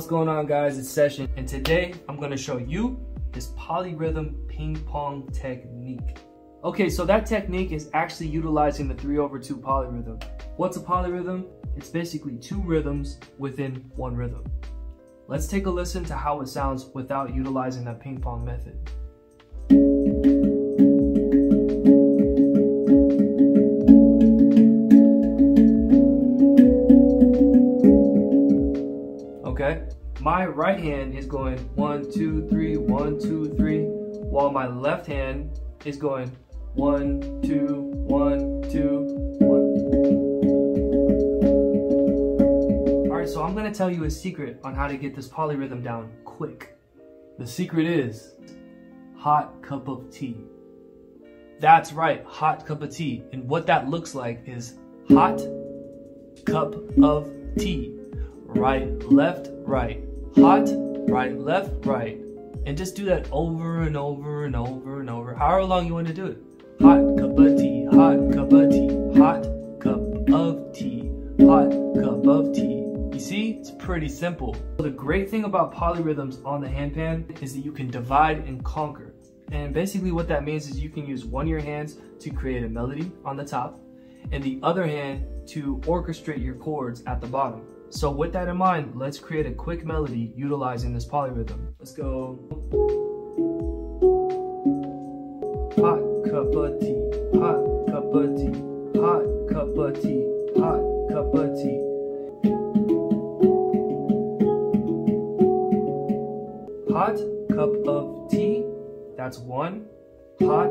what's going on guys? It's SEHSHN and today I'm going to show you this polyrhythm ping pong technique. Okay, so that technique is actually utilizing the 3 over 2 polyrhythm. What's a polyrhythm? It's basically two rhythms within one rhythm. Let's take a listen to how it sounds without utilizing that ping pong method. My right hand is going one, two, three, one, two, three, while my left hand is going one, two, one, two, one. All right, so I'm gonna tell you a secret on how to get this polyrhythm down quick. The secret is hot cup of tea. That's right, hot cup of tea. And what that looks like is hot cup of tea. Right, left, right. Hot, right, left, right. And just do that over and over and over and over, however long you want to do it. Hot cup of tea, hot cup of tea, hot cup of tea, hot cup of tea. You see, it's pretty simple. The great thing about polyrhythms on the handpan is that you can divide and conquer. And basically what that means is you can use one of your hands to create a melody on the top and the other hand to orchestrate your chords at the bottom. So with that in mind, let's create a quick melody utilizing this polyrhythm. Let's go. Hot cup of tea, hot cup of tea, hot cup of tea, hot cup of tea. Hot cup of tea, that's one. Hot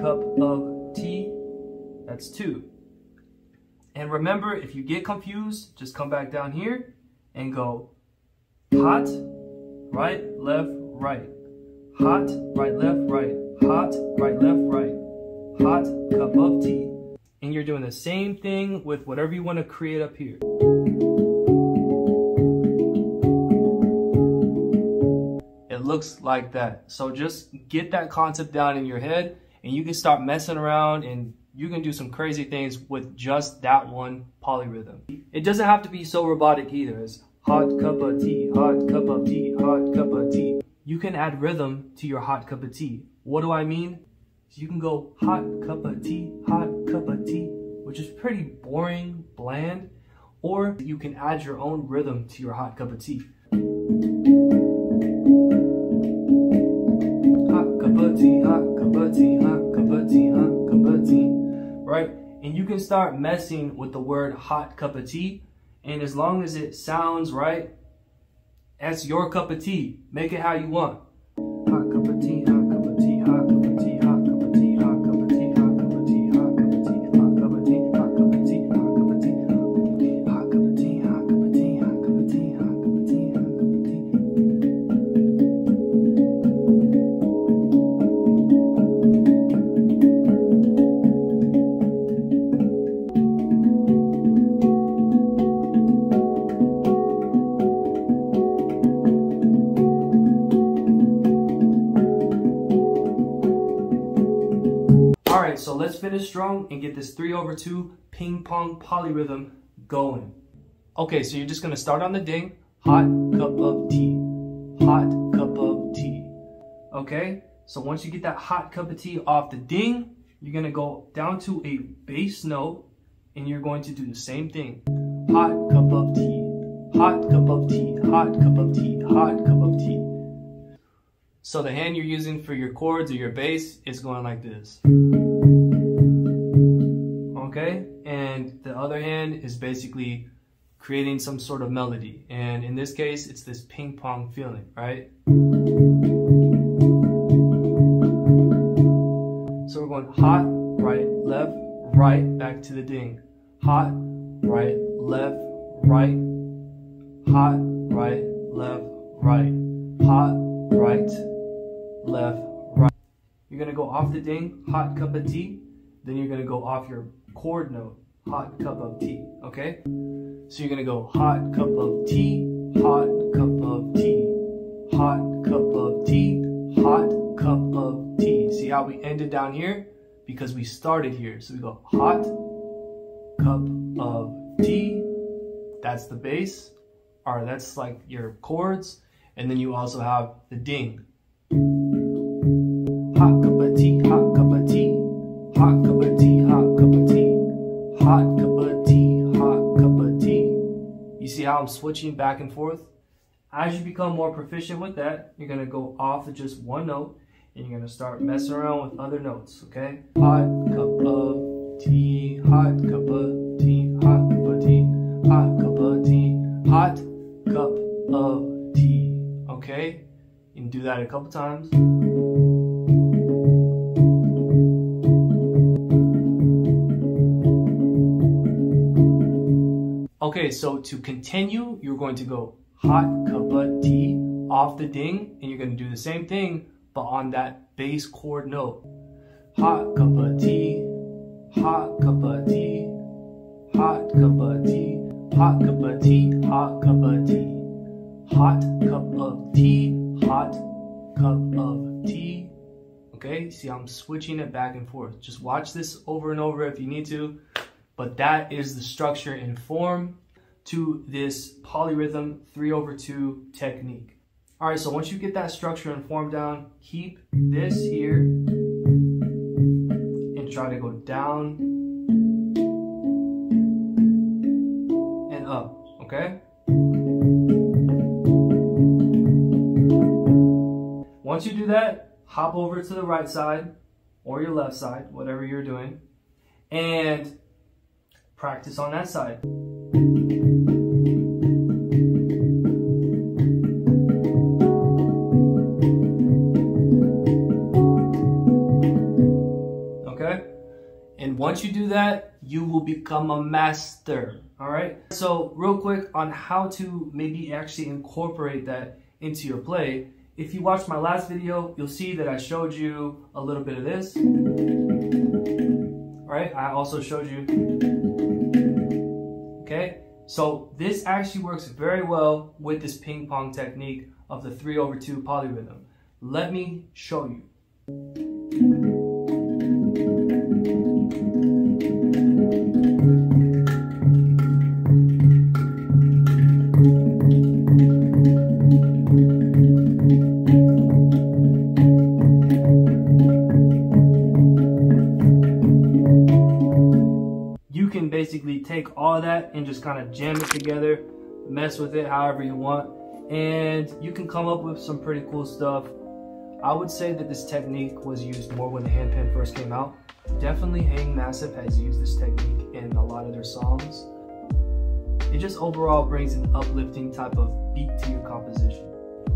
cup of tea, that's two. And remember, if you get confused, just come back down here and go hot, right, left, right. Hot, right, left, right hot, right, left, right, hot cup of tea. And you're doing the same thing with whatever you want to create up here. It looks like that. So just get that concept down in your head and you can start messing around and you can do some crazy things with just that one polyrhythm. It doesn't have to be so robotic either. It's hot cup of tea, hot cup of tea, hot cup of tea. You can add rhythm to your hot cup of tea. What do I mean? You can go hot cup of tea, hot cup of tea, which is pretty boring, bland, or you can add your own rhythm to your hot cup of tea. Hot cup of tea, hot cup of tea, And you can start messing with the word hot cup of tea, and as long as it sounds right, that's your cup of tea. Make it how you want. All right, so let's finish strong and get this three over two ping pong polyrhythm going. Okay, so you're just gonna start on the ding, hot cup of tea, hot cup of tea. Okay, so once you get that hot cup of tea off the ding, you're gonna go down to a bass note and you're going to do the same thing. Hot cup of tea, hot cup of tea, hot cup of tea, hot cup of tea. So the hand you're using for your chords or your bass is going like this okay? And the other hand is basically creating some sort of melody. And in this case, it's this ping pong feeling, right? So we're going hot, right, left, right, back to the ding. Hot, right, left, right, hot, right, left, right, hot, right, left, right. You're gonna go off the ding, hot cup of tea, then you're gonna go off your chord note, hot cup of tea, okay? So you're gonna go hot cup of tea, hot cup of tea, hot cup of tea, hot cup of tea. See how we ended down here? Because we started here. So we go hot cup of tea, that's the bass, or that's like your chords. And then you also have the ding. Hot cup I'm switching back and forth? As you become more proficient with that, you're gonna go off of just one note and you're gonna start messing around with other notes, okay? Hot cup of tea, hot cup of tea, hot cup of tea, hot cup of tea, hot cup of tea, okay? You can do that a couple times. Okay, so to continue, you're going to go hot cup of tea off the ding, and you're going to do the same thing, but on that bass chord note. Hot cup of tea, hot cup of tea, hot cup of tea, hot cup of tea, hot cup of tea, hot cup of tea, hot cup of tea. Okay, see I'm switching it back and forth. Just watch this over and over if you need to. But that is the structure and form to this polyrhythm 3 over 2 technique. All right, so once you get that structure and form down, keep this here and try to go down and up, okay? Once you do that, hop over to the right side or your left side, whatever you're doing, and practice on that side. Okay? And once you do that, you will become a master. All right? So, real quick on how to maybe actually incorporate that into your play. If you watched my last video, you'll see that I showed you a little bit of this. All right? I also showed you? So this actually works very well with this ping pong technique of the 3 over 2 polyrhythm. Let me show you. Basically take all that and just kind of jam it together, mess with it however you want, and you can come up with some pretty cool stuff. I would say that this technique was used more when the handpan first came out. Definitely Hang Massive has used this technique in a lot of their songs. It just overall brings an uplifting type of beat to your composition.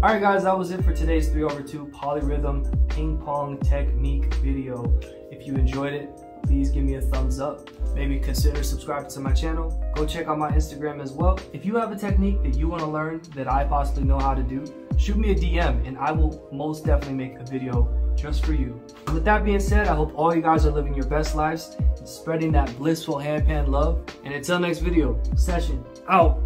Alright guys, that was it for today's 3 over 2 polyrhythm ping pong technique video. If you enjoyed it, please give me a thumbs up. Maybe consider subscribing to my channel. Go check out my Instagram as well. If you have a technique that you want to learn that I possibly know how to do, shoot me a DM and I will most definitely make a video just for you. With that being said, I hope all you guys are living your best lives spreading that blissful handpan love. And until next video, SEHSHN out.